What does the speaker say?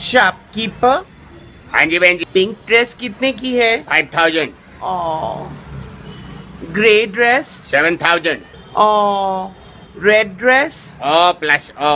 Shopkeeper हाँ जी बहन जी। Pink dress कितने की है? Five thousand grey dress seven thousand red dress O plus O